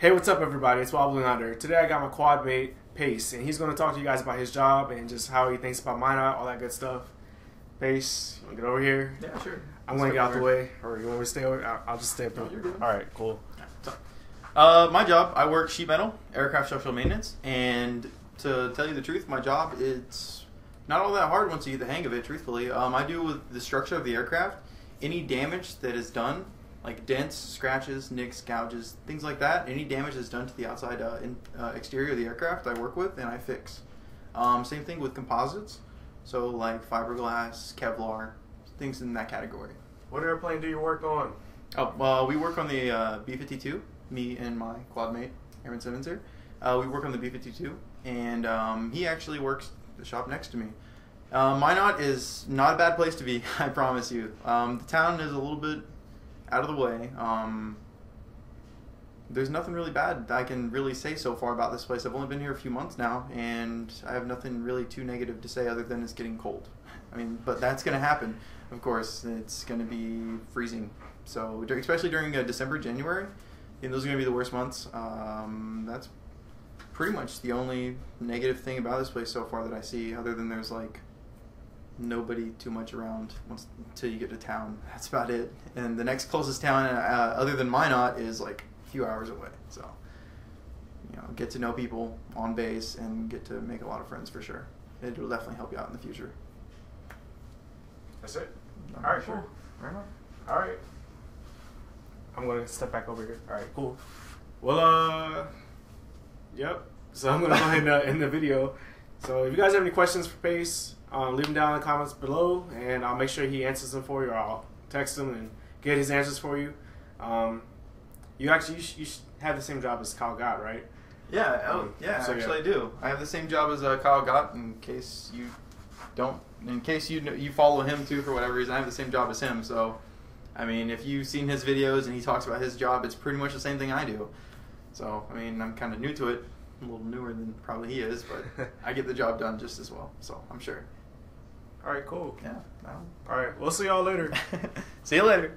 Hey, what's up, everybody? It's Wild Blue Yonder. Today I got my quad mate, Pace, and he's going to talk to you guys about his job and just how he thinks about Minot, all that good stuff. Pace, you want to get over here? Yeah, sure. I'm going to get out the way. Or you want me to stay over? I'll, I'll just stay up No, there. you're. All right, cool. Uh, my job, I work sheet metal, aircraft structural maintenance, and to tell you the truth, my job it's not all that hard once you get the hang of it. Truthfully, um, I do with the structure of the aircraft. Any damage that is done, like dents, scratches, nicks, gouges, things like that, any damage that's done to the outside uh, in, uh, exterior of the aircraft, I work with and I fix. Um, same thing with composites, so like fiberglass, Kevlar, things in that category. What airplane do you work on? Oh, well, we work on the uh, B-52, me and my quad mate, Aaron Simmons here. Uh, we work on the B-52, and um, he actually works the shop next to me. Uh, Minot is not a bad place to be, I promise you. Um, the town is a little bit out of the way. Um, there's nothing really bad I can really say so far about this place. I've only been here a few months now, and I have nothing really too negative to say other than it's getting cold. I mean, but that's going to happen, of course. It's going to be freezing. So, especially during uh, December, January, and those are going to be the worst months. Um, that's pretty much the only negative thing about this place so far that I see, other than there's like nobody too much around once until you get to town. That's about it. And the next closest town, uh, other than Minot, is like a few hours away. So, you know, get to know people on base and get to make a lot of friends for sure. It will definitely help you out in the future. That's it. I'm All right, sure. cool. All right. I'm going to step back over here. All right, cool. Well, uh, yep. So I'm going to go ahead and uh, end the video. So if you guys have any questions for Pace, um, leave them down in the comments below, and I'll make sure he answers them for you, or I'll text him and get his answers for you. Um, you actually you, sh- you sh- have the same job as Kyle Gott, right? Yeah, oh, Um, yeah, so, actually yeah. I do. I have the same job as uh, Kyle Gott in case you don't, in case you kn- you follow him too for whatever reason. I have the same job as him, so I mean, if you've seen his videos and he talks about his job, it's pretty much the same thing I do. So I mean, I'm kind of new to it, a little newer than probably he is, but I get the job done just as well. So I'm sure. All right, cool. Yeah. no. All right, we'll see y'all later. See you later.